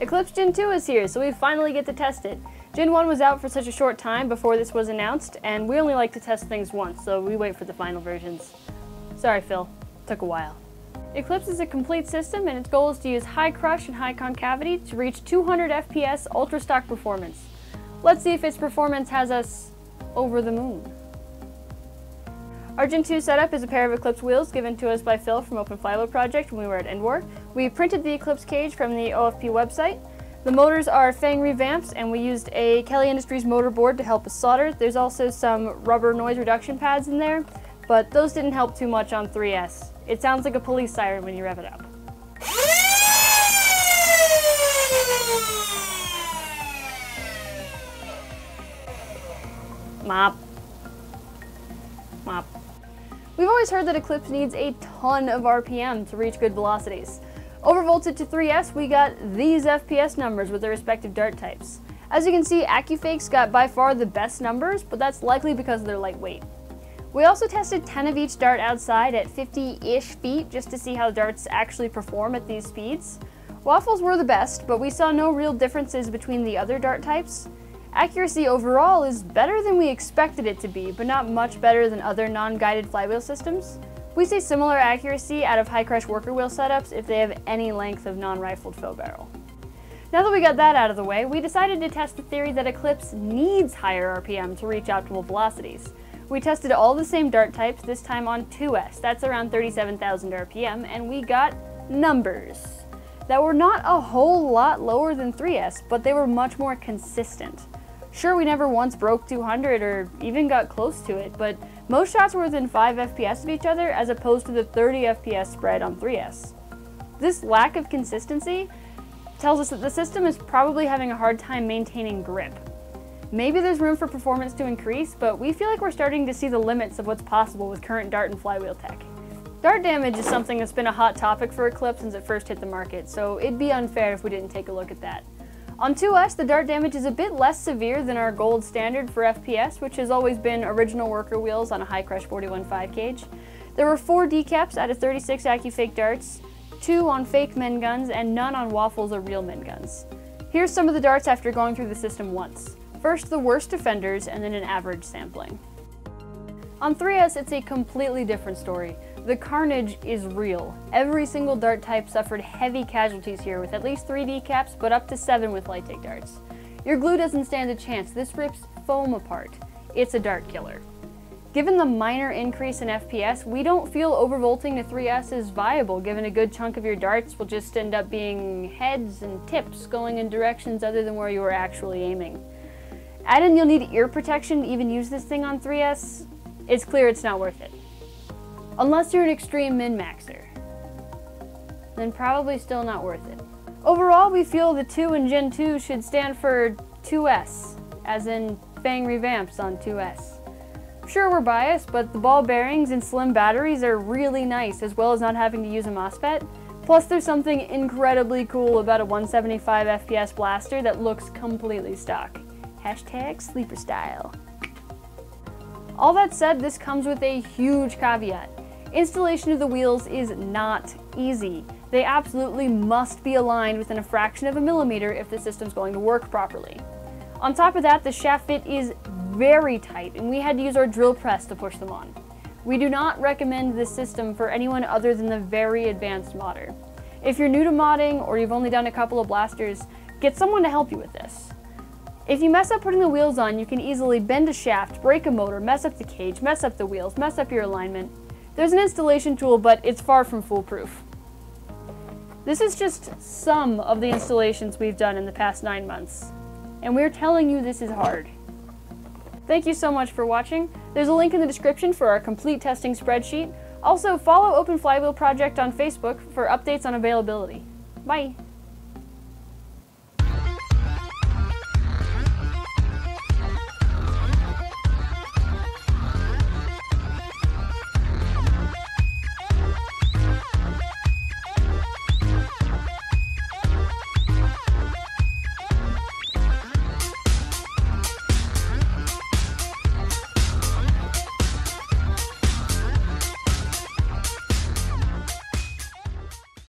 Eclipse Gen 2 is here, so we finally get to test it. Gen 1 was out for such a short time before this was announced, and we only like to test things once, so we wait for the final versions. Sorry, Phil. Took a while. Eclipse is a complete system, and its goal is to use high crush and high concavity to reach 200 FPS ultra stock performance. Let's see if its performance has us over the moon. Our Gen 2 setup is a pair of Eclipse wheels given to us by Phil from Open Flywheel Project when we were at Endwar. We printed the Eclipse cage from the OFP website. The motors are Fang revamps and we used a Kelly Industries motor board to help us solder. There's also some rubber noise reduction pads in there, but those didn't help too much on 3S. It sounds like a police siren when you rev it up. Mop. Mop. We've always heard that Eclipse needs a ton of RPM to reach good velocities. Overvolted to 3S, we got these FPS numbers with their respective dart types. As you can see, AccuFake's got by far the best numbers, but that's likely because of their lightweight. We also tested 10 of each dart outside at 50-ish feet just to see how darts actually perform at these speeds. Waffles were the best, but we saw no real differences between the other dart types. Accuracy overall is better than we expected it to be, but not much better than other non-guided flywheel systems. We see similar accuracy out of high crush worker wheel setups if they have any length of non-rifled fill barrel. Now that we got that out of the way, we decided to test the theory that Eclipse needs higher RPM to reach optimal velocities. We tested all the same dart types, this time on 2S, that's around 37,000 RPM, and we got numbers that were not a whole lot lower than 3S, but they were much more consistent. Sure, we never once broke 200 or even got close to it, but most shots were within 5 FPS of each other as opposed to the 30 FPS spread on 3S. This lack of consistency tells us that the system is probably having a hard time maintaining grip. Maybe there's room for performance to increase, but we feel like we're starting to see the limits of what's possible with current dart and flywheel tech. Dart damage is something that's been a hot topic for Eclipse since it first hit the market, so it'd be unfair if we didn't take a look at that. On 2S, the dart damage is a bit less severe than our gold standard for FPS, which has always been original worker wheels on a high crush 41.5 gauge. There were 4 decaps out of 36 AccuFake darts, 2 on fake men guns, and none on waffles or real men guns. Here's some of the darts after going through the system once. First the worst offenders, and then an average sampling. On 3S, it's a completely different story. The carnage is real. Every single dart type suffered heavy casualties here with at least 3 decaps, but up to 7 with Lightake darts. Your glue doesn't stand a chance. This rips foam apart. It's a dart killer. Given the minor increase in FPS, we don't feel overvolting to 3S is viable given a good chunk of your darts will just end up being heads and tips going in directions other than where you were actually aiming. Add in you'll need ear protection to even use this thing on 3S, it's clear it's not worth it. Unless you're an extreme min-maxer. Then probably still not worth it. Overall, we feel the 2 in Gen 2 should stand for 2S, as in Fang revamps on 2S. Sure, we're biased, but the ball bearings and slim batteries are really nice, as well as not having to use a MOSFET. Plus, there's something incredibly cool about a 175 FPS blaster that looks completely stock. Hashtag sleeper style. All that said, this comes with a huge caveat. Installation of the wheels is not easy. They absolutely must be aligned within a fraction of a millimeter if the system's going to work properly. On top of that, the shaft fit is very tight and we had to use our drill press to push them on. We do not recommend this system for anyone other than the very advanced modder. If you're new to modding or you've only done a couple of blasters, get someone to help you with this. If you mess up putting the wheels on, you can easily bend a shaft, break a motor, mess up the cage, mess up the wheels, mess up your alignment, there's an installation tool, but it's far from foolproof. This is just some of the installations we've done in the past nine months, and we're telling you this is hard. Thank you so much for watching. There's a link in the description for our complete testing spreadsheet. Also, follow Open Flywheel Project on Facebook for updates on availability. Bye!